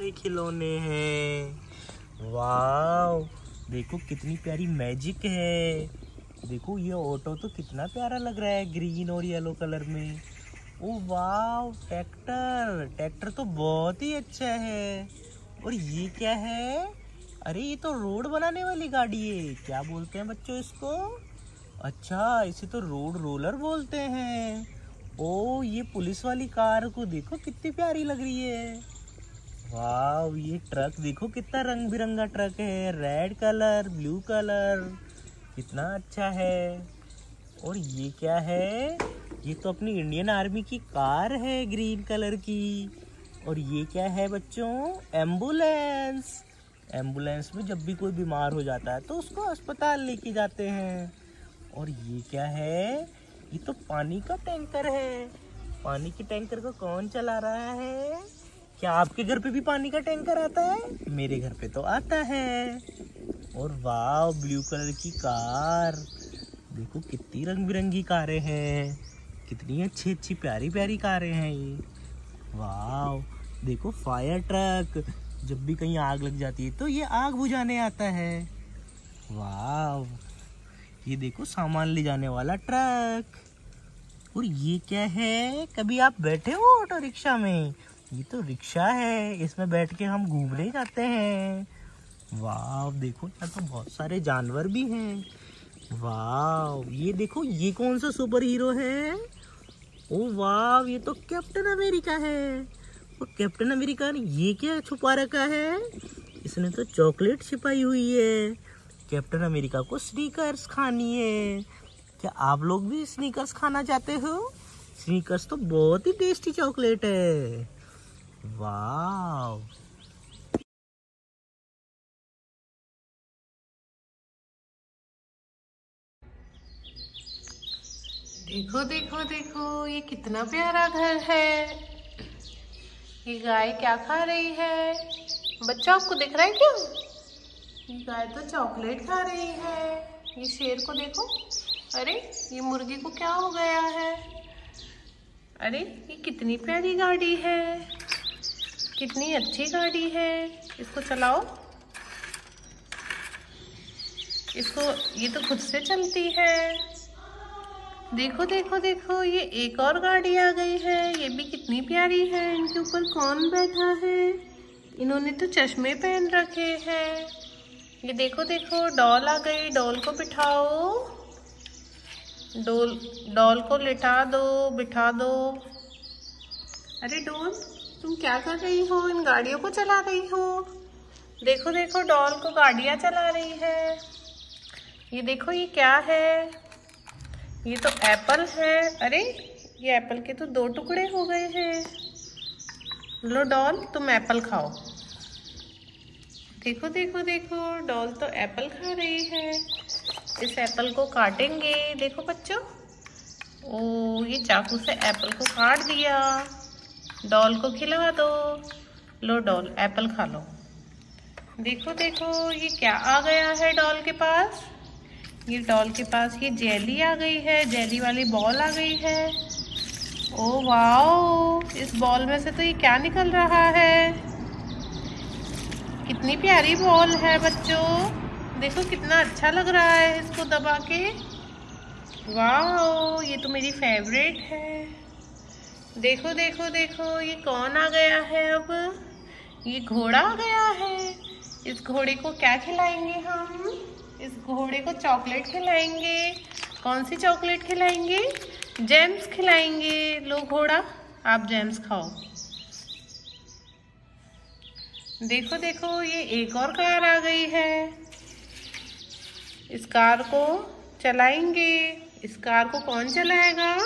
सारे खिलौने हैं। वाव देखो कितनी प्यारी मैजिक है। देखो ये ऑटो तो कितना प्यारा लग रहा है ग्रीन और येलो कलर में। ओ वाव ट्रैक्टर ट्रैक्टर तो बहुत ही अच्छा है। और ये क्या है? अरे ये तो रोड बनाने वाली गाड़ी है। क्या बोलते हैं बच्चों इसको? अच्छा इसे तो रोड रोलर बोलते हैं। ओ, ये पुलिस वाली कार को देखो कितनी प्यारी लग रही है। वाह ये ट्रक देखो कितना रंग बिरंगा ट्रक है। रेड कलर ब्लू कलर कितना अच्छा है। और ये क्या है? ये तो अपनी इंडियन आर्मी की कार है ग्रीन कलर की। और ये क्या है बच्चों? एंबुलेंस एंबुलेंस में जब भी कोई बीमार हो जाता है तो उसको अस्पताल लेके जाते हैं। और ये क्या है? ये तो पानी का टैंकर है। पानी के टैंकर को कौन चला रहा है? क्या आपके घर पे भी पानी का टैंकर आता है? मेरे घर पे तो आता है। और वाह, ब्लू कलर की कार। देखो कितनी रंग बिरंगी कारें हैं। कितनी अच्छी अच्छी प्यारी प्यारी कारें हैं ये। वाह, देखो फायर ट्रक। जब भी कहीं आग लग जाती है तो ये आग बुझाने आता है। वाह, ये देखो सामान ले जाने वाला ट्रक। और ये क्या है? कभी आप बैठे हो ऑटो रिक्शा में? ये तो रिक्शा है, इसमें बैठ के हम घूमने जाते हैं। वाह, देखो, यहाँ तो बहुत सारे जानवर भी हैं। वाह, ये देखो, ये कौन सा सुपर हीरो है? ओ वाह, ये तो कैप्टन अमेरिका है। वो कैप्टन अमेरिका ने ये क्या छुपा रखा है? इसने तो चॉकलेट छिपाई हुई है। कैप्टन अमेरिका को स्नीकर्स खानी है। क्या आप लोग भी स्नीकर्स खाना चाहते हो? स्नीकर्स तो बहुत ही टेस्टी चॉकलेट है। वाह देखो देखो देखो, ये कितना प्यारा घर है। ये गाय क्या खा रही है? बच्चा, आपको दिख रहा है क्या? ये गाय तो चॉकलेट खा रही है। ये शेर को देखो। अरे, ये मुर्गी को क्या हो गया है? अरे, ये कितनी प्यारी गाड़ी है। कितनी अच्छी गाड़ी है। इसको चलाओ। इसको, ये तो खुद से चलती है। देखो देखो देखो, ये एक और गाड़ी आ गई है। ये भी कितनी प्यारी है। इनके ऊपर कौन बैठा है? इन्होंने तो चश्मे पहन रखे हैं। ये देखो देखो, डॉल आ गई। डॉल को बिठाओ। डॉल डॉल को लिटा दो, बिठा दो। अरे, डॉल। तुम क्या कर रही हो? इन गाड़ियों को चला रही हो? देखो देखो डॉल को गाड़ियाँ चला रही है। ये देखो, ये क्या है? ये तो एप्पल है। अरे, ये एप्पल के तो दो टुकड़े हो गए हैं। लो डॉल तुम एप्पल खाओ। देखो देखो देखो डॉल तो एप्पल खा रही है। इस एप्पल को काटेंगे। देखो, बच्चों। ओ, ये चाकू से एप्पल को काट दिया। डॉल को खिला दो। लो डॉल, एप्पल खा लो। देखो देखो, ये क्या आ गया है डॉल के पास? ये डॉल के पास ये जेली आ गई है जेली वाली बॉल आ गई है। ओ, वाओ! इस बॉल में से तो ये क्या निकल रहा है? कितनी प्यारी बॉल है बच्चों। देखो, कितना अच्छा लग रहा है इसको दबा के। वाओ, ये तो मेरी फेवरेट है। देखो देखो देखो, ये कौन आ गया है अब? ये घोड़ा आ गया है। इस घोड़े को क्या खिलाएँगे हम? इस घोड़े को चॉकलेट खिलाएँगे। कौन सी चॉकलेट खिलाएँगे? जेम्स खिलाएँगे। लो घोड़ा, आप जेम्स खाओ। देखो देखो, ये एक और कार आ गई है। इस कार को चलाएँगे। इस कार को कौन चलाएगा?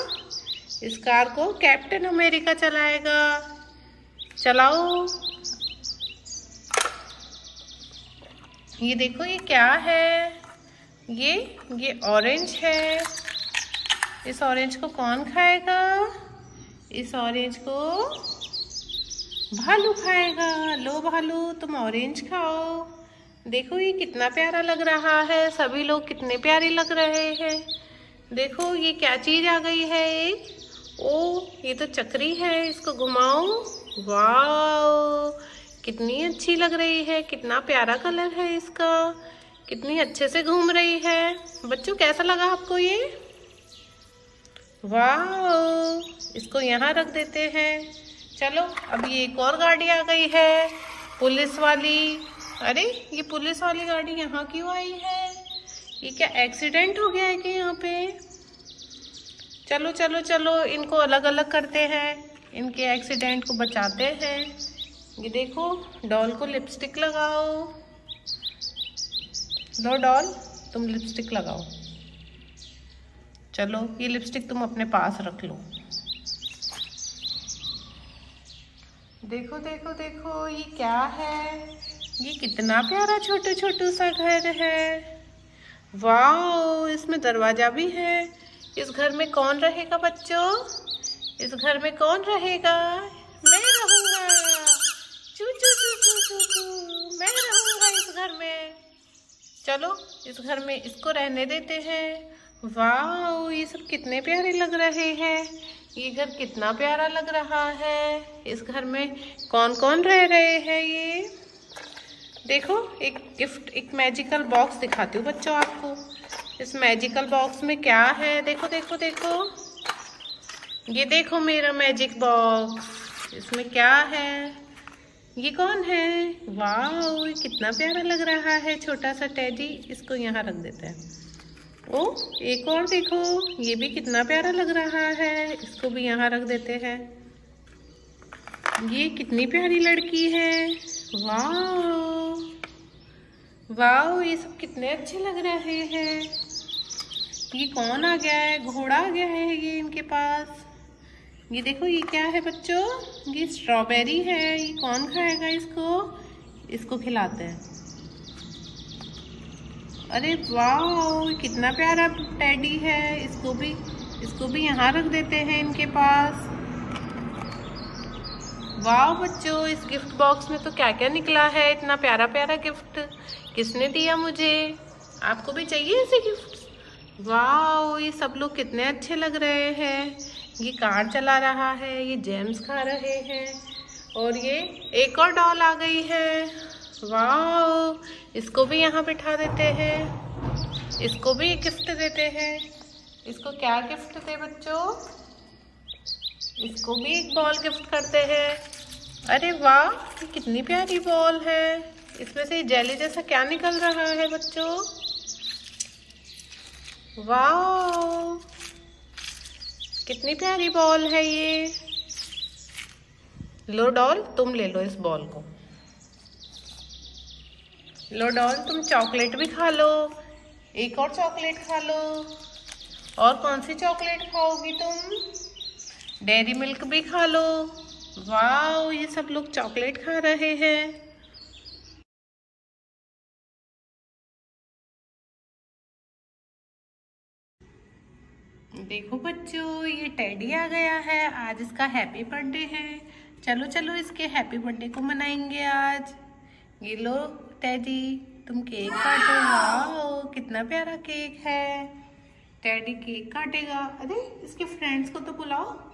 इस कार को कैप्टन अमेरिका चलाएगा। चलाओ। ये देखो, ये क्या है? ये ये ऑरेंज है। इस ऑरेंज को कौन खाएगा? इस ऑरेंज को भालू खाएगा। लो भालू, तुम ऑरेंज खाओ। देखो, ये कितना प्यारा लग रहा है। सभी लोग कितने प्यारे लग रहे हैं। देखो, ये क्या चीज़ आ गई है? एक ओ, ये तो चक्री है, इसको घुमाओ। वाओ, कितनी अच्छी लग रही है, कितना प्यारा कलर है इसका। कितनी अच्छे से घूम रही है। बच्चों, कैसा लगा आपको ये? वाह इसको यहाँ रख देते हैं। चलो, अब ये एक और गाड़ी आ गई है, पुलिस वाली। अरे, ये पुलिस वाली गाड़ी यहाँ क्यों आई है? ये क्या एक्सीडेंट हो गया है कि यहाँ पे? चलो चलो चलो, इनको अलग अलग करते हैं, इनके एक्सीडेंट को बचाते हैं। ये देखो डॉल को लिपस्टिक लगाओ। लो डॉल तुम लिपस्टिक लगाओ। चलो, ये लिपस्टिक तुम अपने पास रख लो। देखो देखो देखो, ये क्या है? ये कितना प्यारा छोटू छोटू सा घर है। वाह इसमें दरवाज़ा भी है। इस घर में कौन रहेगा बच्चों? इस घर में कौन रहेगा? मैं रहूँगा। चू चू चू चू चू चू। मैं रहूँगा इस घर में। चलो, इस घर में इसको रहने देते हैं। वाह ये सब कितने प्यारे लग रहे हैं। ये घर कितना प्यारा लग रहा है। इस घर में कौन कौन रह रहे हैं ये? देखो, एक गिफ्ट एक मैजिकल बॉक्स दिखाती हूँ बच्चों आपको। इस मैजिकल बॉक्स में क्या है? देखो देखो देखो। ये देखो मेरा मैजिक बॉक्स इसमें क्या है? ये कौन है? वाह कितना प्यारा लग रहा है। छोटा सा टेडी इसको यहाँ रख देते हैं। ओ, एक और देखो। ये भी कितना प्यारा लग रहा है। इसको भी यहाँ रख देते हैं। ये कितनी प्यारी लड़की है। वाह वाह ये सब कितने अच्छे लग रहे हैं। ये कौन आ गया है? घोड़ा आ गया है ये इनके पास। ये देखो, ये क्या है बच्चों? ये स्ट्रॉबेरी है। ये कौन खाएगा इसको? इसको खिलाते हैं। अरे वाह कितना प्यारा टेडी है। इसको भी इसको भी यहाँ रख देते हैं इनके पास। वाह बच्चों, इस गिफ्ट बॉक्स में तो क्या क्या निकला है? इतना प्यारा प्यारा गिफ्ट। किसने दिया मुझे? आपको भी चाहिए ऐसे गिफ्ट वाह ये सब लोग कितने अच्छे लग रहे हैं। ये कार चला रहा है, ये जेम्स खा रहे हैं। और ये एक और डॉल आ गई है। वाह इसको भी यहाँ बिठा देते हैं। इसको भी गिफ्ट देते हैं। इसको क्या गिफ्ट दे बच्चों? इसको भी एक बॉल गिफ्ट करते हैं। अरे वाह, ये कितनी प्यारी बॉल है। इसमें से जेली जैसा क्या निकल रहा है बच्चों? वाह कितनी प्यारी बॉल है ये। लो डॉल तुम ले लो इस बॉल को। लो डॉल तुम चॉकलेट भी खा लो। एक और चॉकलेट खा लो। और कौन सी चॉकलेट खाओगी तुम? डेयरी मिल्क भी खा लो। वाह ये सब लोग चॉकलेट खा रहे हैं। देखो बच्चों, ये टेडी आ गया है। आज इसका हैप्पी बर्थडे है। चलो चलो, इसके हैप्पी बर्थडे को मनाएँगे आज। ये लो, टेडी, तुम केक काटो। वाओ, कितना प्यारा केक है। टेडी केक काटेगा। अरे, इसके फ्रेंड्स को तो बुलाओ।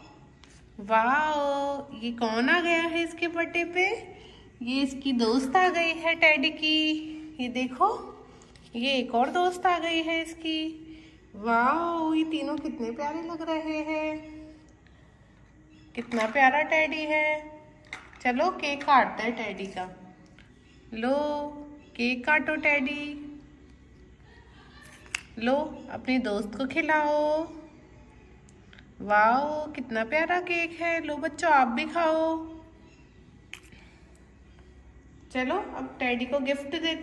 वाओ, ये कौन आ गया है इसके बर्थडे पे? ये इसकी दोस्त आ गई है, टैडी की। ये देखो, ये एक और दोस्त आ गई है इसकी। वाओ, ये तीनों कितने प्यारे लग रहे हैं। कितना प्यारा टैडी है। चलो, केक काटते हैं टैडी का। लो, केक काटो टैडी। लो, अपने दोस्त को खिलाओ। वाओ, कितना प्यारा केक है। लो बच्चों, आप भी खाओ। चलो, अब टैडी को गिफ्ट देते